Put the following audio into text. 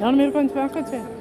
Dan meer కొంచెం కొంచెం